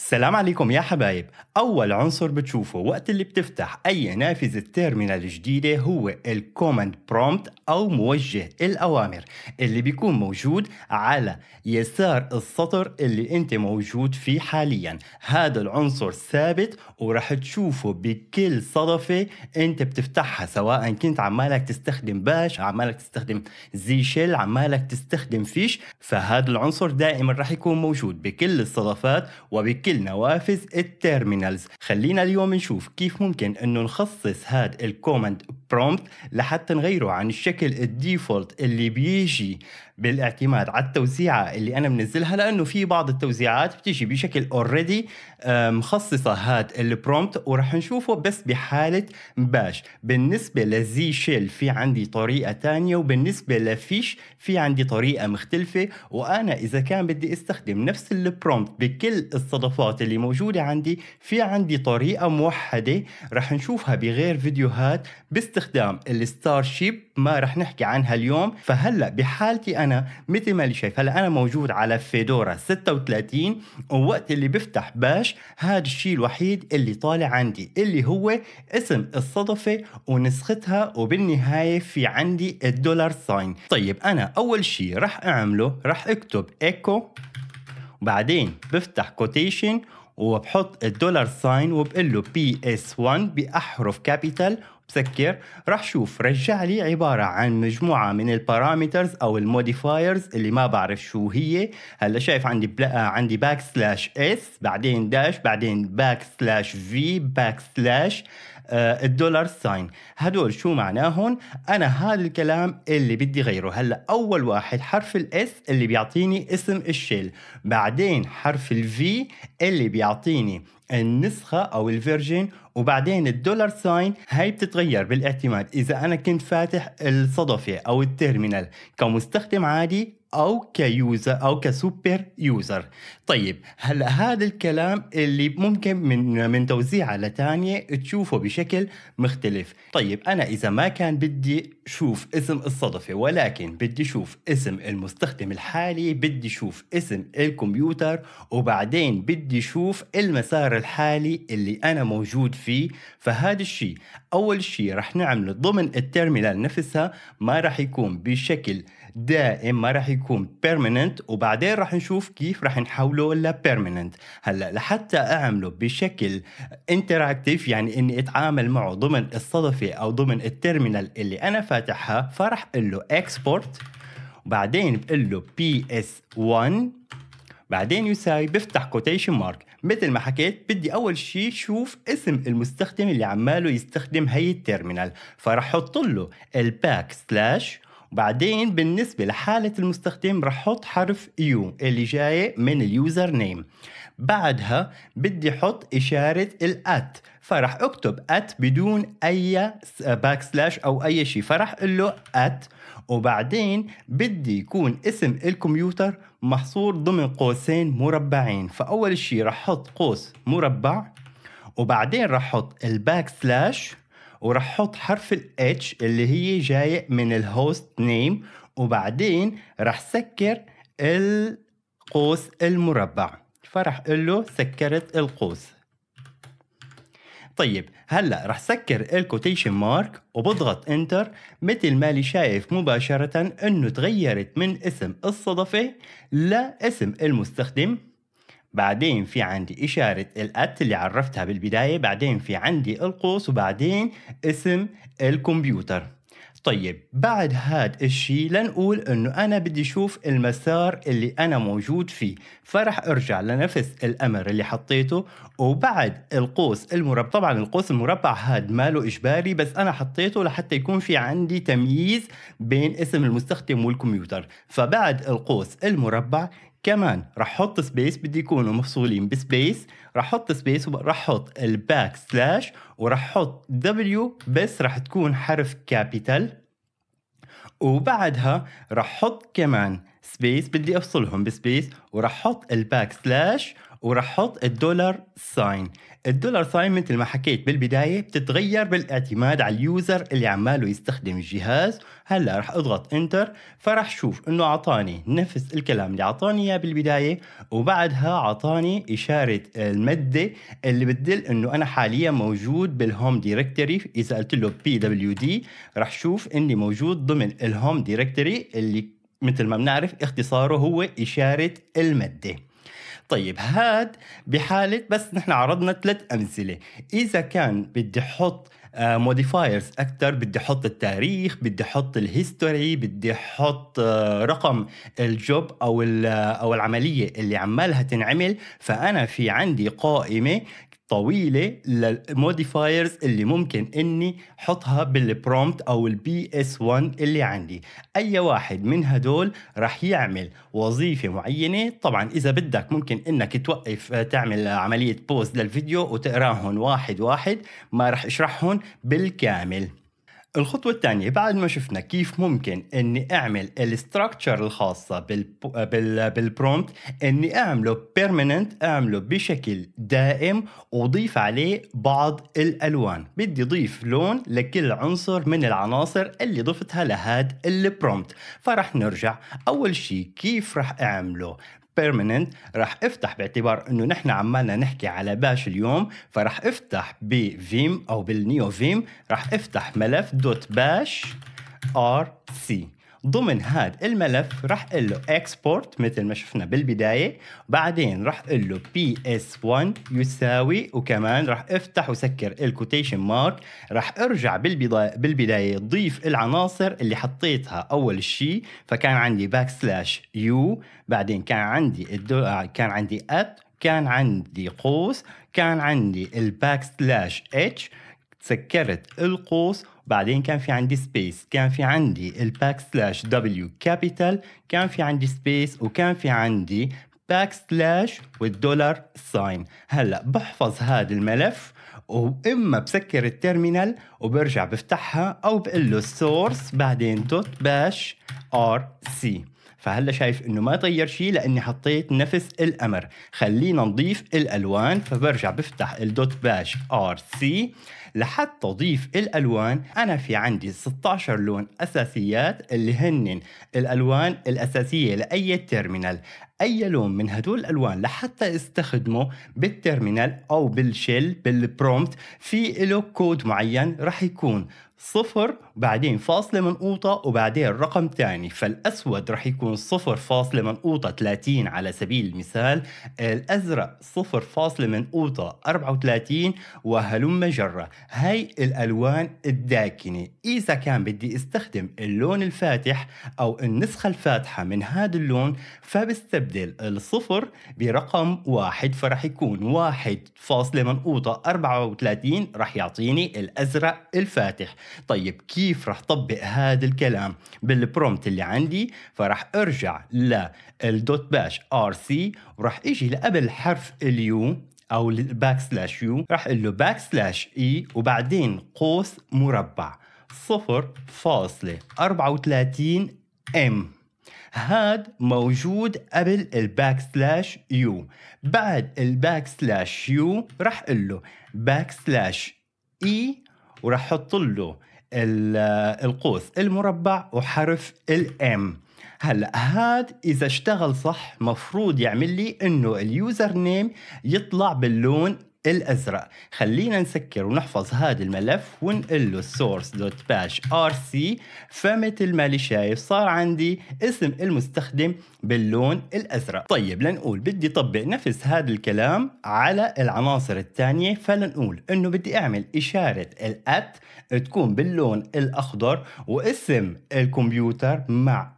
السلام عليكم يا حبايب. أول عنصر بتشوفه وقت اللي بتفتح أي نافذة terminal جديدة هو ال command prompt أو موجه الأوامر اللي بيكون موجود على يسار السطر اللي أنت موجود فيه حاليا. هذا العنصر ثابت ورح تشوفه بكل صدفة أنت بتفتحها سواء كنت عمالك تستخدم bash عمالك تستخدم Z shell عمالك تستخدم fish. فهذا العنصر دائما رح يكون موجود بكل الصدفات وبكل نوافذ ال terminals. خلينا اليوم نشوف كيف ممكن إنه نخصص هذا ال command prompt لحتى نغيره عن الشكل ال default اللي بيجي بالاعتماد على التوزيعة اللي أنا منزلها لأنه في بعض التوزيعات بتيجي بشكل already مخصصة هاد ال prompt ورح نشوفه بس بحالة bash. بالنسبة ل Z shell في عندي طريقة تانية وبالنسبة ل fish في عندي طريقة مختلفة. وأنا إذا كان بدي أستخدم نفس البرومبت بكل الصدفات اللي موجودة عندي في عندي طريقة موحدة رح نشوفها بغير فيديوهات باستخدام ال Starship ما رح نحكي عنها اليوم. فهلأ بحالتي أنا مثل ما اللي شايف هلأ أنا موجود على Fedora 36 ووقت اللي بفتح bash هذا الشيء الوحيد اللي طالع عندي اللي هو اسم الصدفة ونسختها وبالنهاية في عندي ال dollar sign. طيب أنا أول شيء رح أعمله رح أكتب إيكو بعدين بفتح quotation وبحط ال dollar sign وبقول له PS 1 بأحرف capital بسكر راح شوف رجع لي عبارة عن مجموعة من ال parameters أو ال modifiers اللي ما بعرف شو هي. هلا شايف عندي بلا عندي backslash s بعدين dash بعدين backslash v backslash ال dollar sign هدول شو معناهم أنا هذا الكلام اللي بدي غيره. هلا أول واحد حرف ال s اللي بيعطيني اسم ال shell. بعدين حرف ال v اللي بيعطيني النسخة أو ال version وبعدين ال dollar sign هاي بتتغير بالاعتماد. إذا أنا كنت فاتح الصدفة أو ال terminal كمستخدم عادي أو ك user أو ك super user. طيب هلأ هذا الكلام اللي ممكن من من توزيعه لتانية تشوفه بشكل مختلف. طيب أنا إذا ما كان بدي شوف اسم الصدفة ولكن بدي شوف اسم المستخدم الحالي بدي شوف اسم الكمبيوتر وبعدين بدي شوف المسار الحالي اللي أنا موجود فيه فهذا الشيء. أول شيء رح نعمله ضمن ال terminal نفسها ما رح يكون بشكل دائم ما راح يكون permanent وبعدين راح نشوف كيف راح نحوله ل permanent هلأ لحتى أعمله بشكل interactive يعني إني أتعامل معه ضمن الصدفة أو ضمن ال terminal اللي أنا فاتحها فراح أقول له export وبعدين بقول له PS 1 بعدين يساوي بفتح quotation mark مثل ما حكيت بدي أول شيء شوف اسم المستخدم اللي عماله يستخدم هي ال terminal فراح أحط له ال backslash بعدين بالنسبة لحالة المستخدم رح أحط حرف u اللي جاي من ال username بعدها بدي أحط إشارة ال at فرح اكتب at بدون أي backslash أو أي شيء فرح أقول له at وبعدين بدي يكون اسم الكمبيوتر محصور ضمن قوسين مربعين. فأول شيء رح أحط قوس مربع. وبعدين رح أحط ال backslash وراح أحط حرف الاتش اللي هي جاية من ال hostname وبعدين راح سكر القوس المربع. فراح أقول له سكرت القوس. طيب هلا رح سكر ال quotation mark وبضغط enter مثل ما لي شايف مباشرة إنه تغيرت من اسم الصدفة لاسم المستخدم. بعدين في عندي إشارة ال at اللي عرفتها بالبداية بعدين في عندي القوس وبعدين اسم الكمبيوتر. طيب بعد هاد الشي لنقول إنه أنا بدي أشوف المسار اللي أنا موجود فيه. فرح أرجع لنفس الأمر اللي حطيته وبعد القوس المربع طبعا القوس المربع هاد ماله إجباري بس أنا حطيته لحتى يكون في عندي تمييز بين اسم المستخدم والكمبيوتر. فبعد القوس المربع كمان رح أحط سبيس بدي يكونوا مفصولين ب space رح أحط space ورح أحط ال backslash ورح أحط W بس رح تكون حرف capital وبعدها رح أحط كمان space بدي أفصلهم ب space ورح أحط ال backslash وراح أحط ال dollar sign ال dollar sign مثل ما حكيت بالبداية بتتغير بالاعتماد على ال user اللي عماله يستخدم الجهاز. هلا راح أضغط enter فراح شوف إنه اعطاني نفس الكلام اللي اعطاني إياه بالبداية وبعدها اعطاني إشارة المدة اللي بتدل إنه أنا حاليا موجود بال home directory إذا قلت له pwd راح شوف إني موجود ضمن ال home directory اللي مثل ما بنعرف اختصاره هو إشارة المدة. طيب هاد بحالة بس نحن عرضنا ثلاث أمثلة. إذا كان بدي أحط modifiers uh, أكثر بدي أحط التاريخ بدي أحط ال history بدي أحط uh, رقم ال job أو أو العملية اللي عمالها تنعمل فأنا في عندي قائمة طويلة لل modifiers اللي ممكن إني احطها بال prompt أو ال PS 1 اللي عندي. أي واحد من هدول راح يعمل وظيفة معينة. طبعا إذا بدك ممكن إنك توقف تعمل عملية pause للفيديو وتقرأهم واحد واحد ما راح أشرحهم بالكامل. الخطوة الثانية بعد ما شفنا كيف ممكن إني أعمل ال structure الخاصة بال بال prompt إني أعمله permanent أعمله بشكل دائم واضيف عليه بعض الألوان. بدي اضيف لون لكل عنصر من العناصر اللي ضفتها لهاد ال prompt فرح نرجع. أول شيء كيف رح أعمله؟ permanent راح افتح باعتبار إنه نحن عمالنا نحكي على Bash اليوم فراح افتح ب Vim أو بال Neovim راح افتح ملف dot bash RC ضمن هذا الملف راح أقول له export مثل ما شفنا بالبداية بعدين راح أقول له PS 1 يساوي وكمان راح أفتح وسكر ال quotation mark راح أرجع بالبدايه بالبداية ضيف العناصر اللي حطيتها أول شيء فكان عندي backslash U بعدين كان عندي كان عندي at كان عندي قوس كان عندي ال backslash H سكرت القوس. بعدين كان في عندي space كان في عندي ال backslash W capital كان في عندي space وكان في عندي backslash وال dollar sign هلأ بحفظ هذا الملف وإما بسكر ال terminal وبرجع بفتحها أو بقول له source بعدين dot bash RC فهلأ شايف إنه ما تغير شيء لأني حطيت نفس الأمر. خلينا نضيف الألوان فبرجع بفتح ال dot bash RC لحتى اضيف الألوان. أنا في عندي 16 لون أساسيات اللي هن الألوان الأساسية لأي terminal أي لون من هدول الألوان لحتى استخدمه بال terminal أو بال shell بال prompt في له كود معين راح يكون صفر بعدين فاصلة منقوطة وبعدين رقم تاني. فالأسود رح يكون صفر فاصلة منقوطة 30 على سبيل المثال. الأزرق صفر فاصلة منقوطة 34 وهلم جرة. هاي الألوان الداكنة. إذا كان بدي أستخدم اللون الفاتح أو النسخة الفاتحة من هذا اللون فبستبدل الصفر برقم واحد فرح يكون واحد فاصلة منقوطة 34 رح يعطيني الأزرق الفاتح. طيب كيف رح طبق هذا الكلام؟ بال prompt اللي عندي فرح أرجع لل dot bash RC وراح إجي لقبل حرف ال U. أو ال backslash U راح أقول له backslash E وبعدين قوس مربع. صفر فاصلة أربعة وثلاثين M هاد موجود قبل ال backslash U بعد ال backslash U راح أقول له backslash E وراح أحط له القوس المربع وحرف ال M هلا هاد إذا اشتغل صح مفروض يعمل لي إنه ال username يطلع باللون الأزرق. خلينا نسكر ونحفظ هذا الملف ونقول له source bash RC فمثل ما اللي شايف صار عندي اسم المستخدم باللون الأزرق. طيب لنقول بدي طبق نفس هذا الكلام على العناصر الثانية. فلنقول إنه بدي أعمل إشارة ال at تكون باللون الأخضر واسم الكمبيوتر مع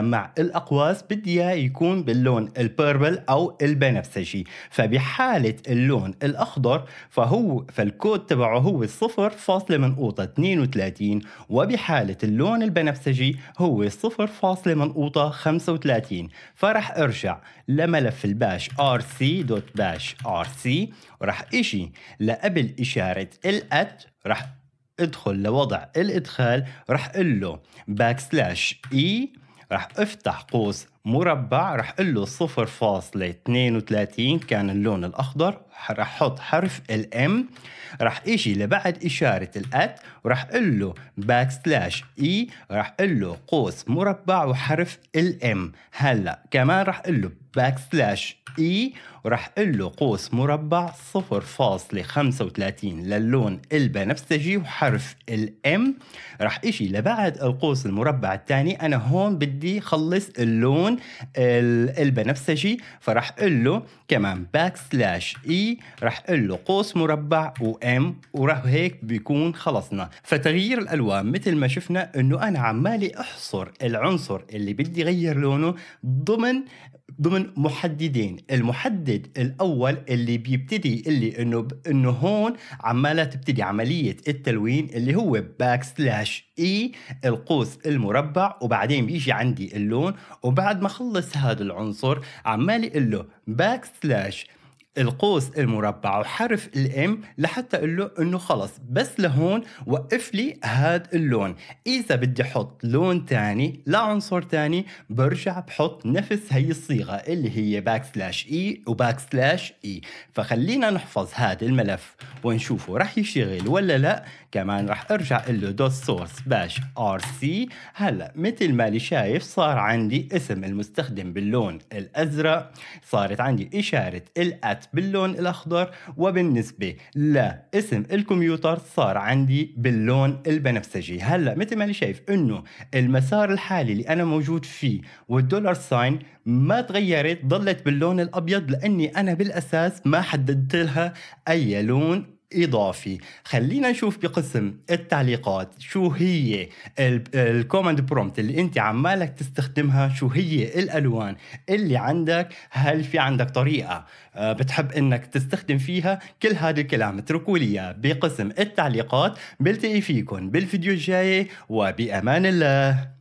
مع الأقواس بدي إياه يكون باللون البيربل أو البنفسجي. فبحالة اللون الأخضر فهو فالكود تبعه هو صفر فاصلة منقوطة 32 وبحالة اللون البنفسجي هو صفر فاصلة منقوطة 35 فرح ارجع لملف الباش rc.bash rc وراح أجي لقبل إشارة ال at راح ادخل لوضع الإدخال راح أقول له backslash E راح افتح قوس مربع رح أقول له 0.32 كان اللون الأخضر. رح أحط حرف ال M رح إجي لبعد إشارة ال at ورح أقول له backslash E رح أقول له قوس مربع وحرف ال M هلأ كمان رح أقول له backslash e وراح أقول له قوس مربع 0.35 للون البنفسجي وحرف ال m راح إجي لبعد القوس المربع الثاني. أنا هون بدي خلص اللون. البنفسجي فراح أقول له كمان backslash e راح أقول له قوس مربع و m وراح هيك بيكون خلصنا. فتغيير الألوان مثل ما شفنا إنه أنا عمالي أحصر العنصر اللي بدي غير لونه ضمن ضمن محددين. المحدد الأول اللي بيبتدي اللي إنه إنه هون عمالة تبتدي عملية التلوين اللي هو backslash e القوس المربع وبعدين بيجي عندي اللون. وبعد ما خلص هذا العنصر عمال يقول له backslash القوس المربع وحرف ال m لحتى أقول له إنه خلص. بس لهون وقف لي هذا اللون. إذا بدي أحط لون ثاني لعنصر ثاني برجع بحط نفس هي الصيغة اللي هي backslash e و backslash e فخلينا نحفظ هذا الملف ونشوفه رح يشتغل ولا لا. كمان رح أرجع له dot source bash rc. هلأ مثل ما اللي شايف صار عندي اسم المستخدم باللون الأزرق. صارت عندي إشارة ال at باللون الأخضر. وبالنسبة لاسم الكمبيوتر صار عندي باللون البنفسجي. هلأ مثل ما أنا شايف إنه المسار الحالي اللي أنا موجود فيه وال dollar sign ما تغيرت ضلت باللون الأبيض لأني أنا بالأساس ما حددت لها أي لون إضافي. خلينا نشوف بقسم التعليقات. شو هي ال command prompt اللي أنت عمالك تستخدمها؟ شو هي الألوان اللي عندك؟ هل في عندك طريقة آه، بتحب إنك تستخدم فيها؟ كل هذا الكلام اتركوا لي بقسم التعليقات. بلتقي فيكم بالفيديو الجاي وبأمان الله.